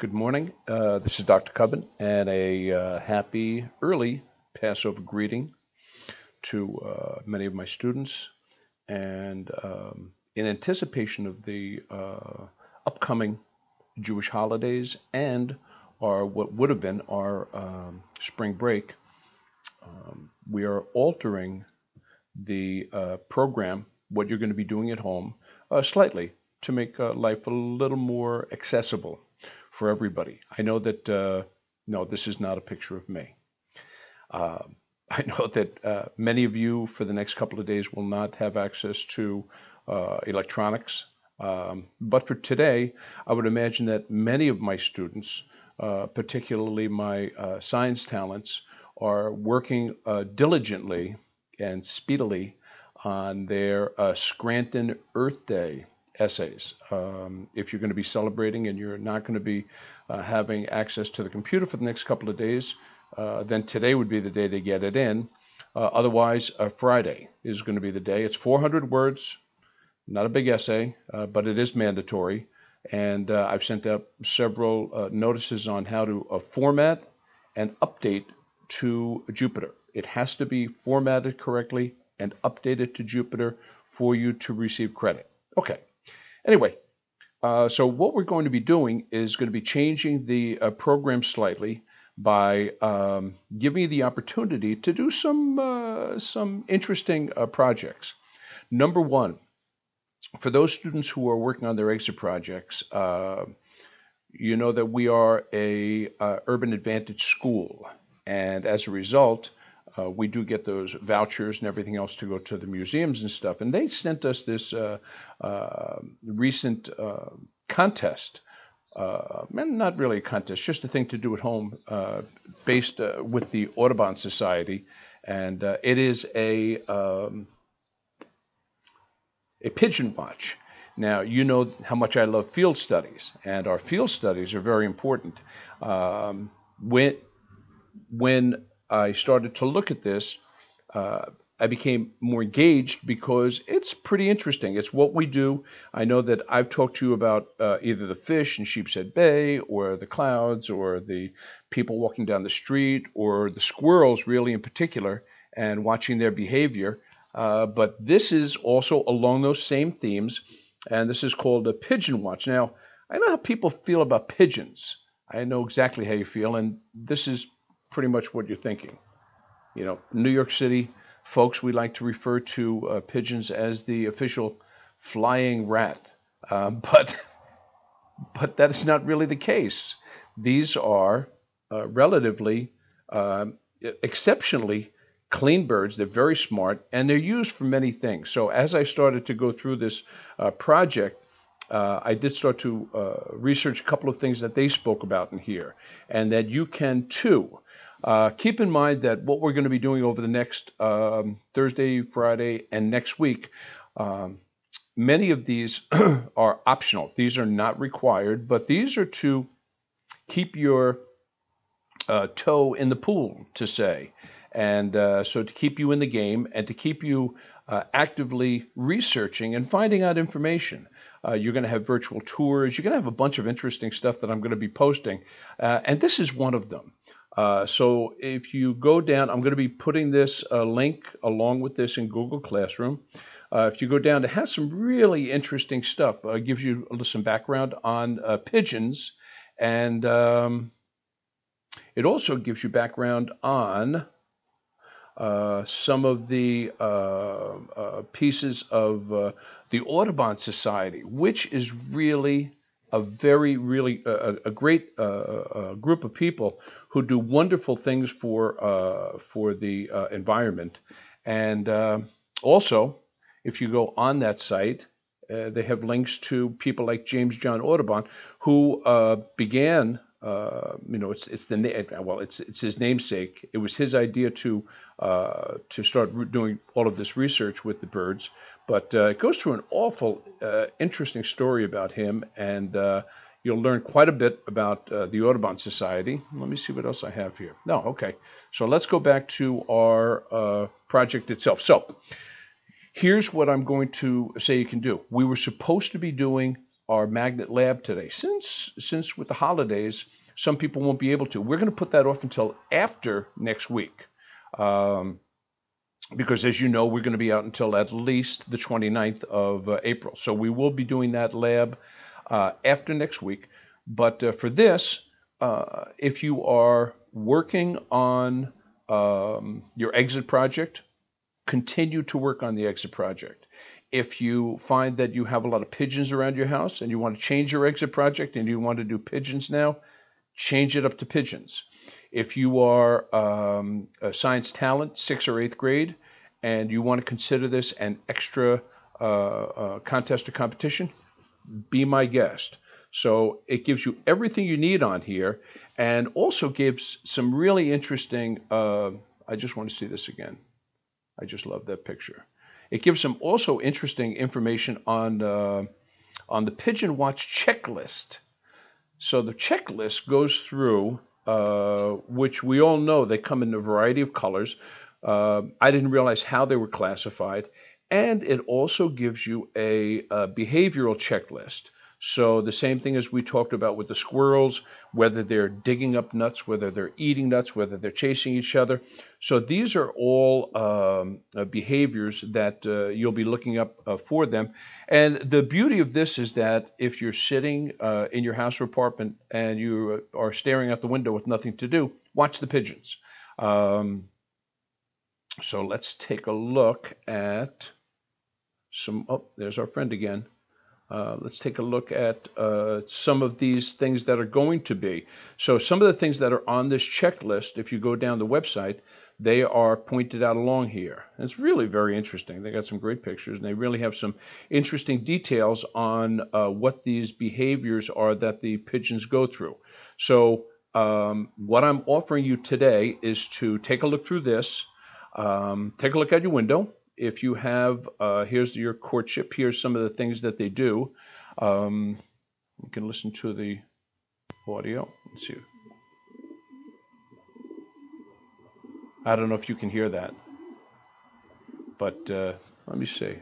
Good morning. Uh, this is Dr. Cubbin, and a uh, happy early Passover greeting to uh, many of my students. And um, in anticipation of the uh, upcoming Jewish holidays and our what would have been our um, spring break, um, we are altering the uh, program, what you're going to be doing at home, uh, slightly to make life a little more accessible for everybody. I know that, uh, no, this is not a picture of me. Uh, I know that uh, many of you for the next couple of days will not have access to uh, electronics. Um, but for today, I would imagine that many of my students, uh, particularly my uh, science talents, are working diligently and speedily on their Scranton Earth Day essays. Um, if you're going to be celebrating and you're not going to be uh, having access to the computer for the next couple of days, uh, then today would be the day to get it in. Uh, otherwise, uh, Friday is going to be the day. It's 400 words, not a big essay, uh, but it is mandatory. And uh, I've sent out several notices on how to format and update to Jupiter. It has to be formatted correctly and updated to Jupiter for you to receive credit. Okay, Anyway, uh, so what we're going to be doing is going to be changing the uh, program slightly by um, giving you the opportunity to do some uh, some interesting uh, projects. Number one, for those students who are working on their exit projects, uh, you know that we are a uh, urban advantage school, and as a result, uh, we do get those vouchers and everything else to go to the museums and stuff. And they sent us this uh, uh, recent uh, contest. Uh, and not really a contest, just a thing to do at home, uh, based with the Audubon Society, and it is a um, a pigeon watch. Now, you know how much I love field studies, and our field studies are very important. Um, when when I started to look at this, uh, I became more engaged because it's pretty interesting. It's what we do. I know that I've talked to you about uh, either the fish in Sheepshead Bay or the clouds or the people walking down the street or the squirrels, really in particular, and watching their behavior. Uh, but this is also along those same themes, and this is called a pigeon watch. Now, I know how people feel about pigeons. I know exactly how you feel, and this is pretty much what you're thinking. You know, New York City folks, we like to refer to uh, pigeons as the official flying rat, uh, but but that is not really the case. These are uh, relatively uh, exceptionally clean birds. They're very smart and they're used for many things. So as I started to go through this uh, project, uh, I did start to uh, research a couple of things that they spoke about in here, and that you can too. Uh, keep in mind that what we're going to be doing over the next um, Thursday, Friday, and next week, um, many of these are optional. These are not required, but these are to keep your uh, toe in the pool, to say. And uh, so to keep you in the game and to keep you uh, actively researching and finding out information. Uh, you're going to have virtual tours. You're going to have a bunch of interesting stuff that I'm going to be posting. Uh, and this is one of them. Uh, so if you go down, I'm going to be putting this uh, link along with this in Google Classroom. Uh, if you go down, it has some really interesting stuff. Uh, gives you some background on uh, pigeons, and um, it also gives you background on some of the pieces of the Audubon Society, which is really a very, really a, a great uh, a group of people who do wonderful things for uh, for the uh, environment. And uh, also, if you go on that site, uh, they have links to people like James John Audubon, who uh, began. you know, it's it's the well, it's it's his namesake. It was his idea to to start doing all of this research with the birds. But uh, it goes through an awful uh, interesting story about him, and uh, you'll learn quite a bit about uh, the Audubon Society. Let me see what else I have here. No, okay. So let's go back to our uh, project itself. So here's what I'm going to say you can do. We were supposed to be doing our magnet lab today. Since since with the holidays, some people won't be able to. We're going to put that off until after next week. Um, because as you know, we're going to be out until at least the 29th of uh, April. So we will be doing that lab uh, after next week. But uh, for this, uh, if you are working on um, your exit project, continue to work on the exit project. If you find that you have a lot of pigeons around your house and you want to change your exit project and you want to do pigeons now, change it up to pigeons. If you are um, a science talent, sixth or eighth grade, and you want to consider this an extra uh, uh, contest or competition, be my guest. So it gives you everything you need on here and also gives some really interesting, uh, I just want to see this again. I just love that picture. It gives some also interesting information on, uh, on the Pigeon Watch checklist. So the checklist goes through, uh, which we all know they come in a variety of colors. Uh, I didn't realize how they were classified. And it also gives you a, a behavioral checklist. So the same thing as we talked about with the squirrels, whether they're digging up nuts, whether they're eating nuts, whether they're chasing each other. So these are all um, uh, behaviors that uh, you'll be looking up uh, for them. And the beauty of this is that if you're sitting uh, in your house or apartment and you are staring out the window with nothing to do, watch the pigeons. Um, so let's take a look at some, oh, there's our friend again. Uh, let's take a look at uh, some of these things that are going to be. So some of the things that are on this checklist, if you go down the website, they are pointed out along here. And it's really very interesting. They got some great pictures, and they really have some interesting details on uh, what these behaviors are that the pigeons go through. So um, what I'm offering you today is to take a look through this, um, take a look at your window, if you have, uh, here's your courtship, here's some of the things that they do. Um, you can listen to the audio. Let's see. I don't know if you can hear that, but uh, let me see.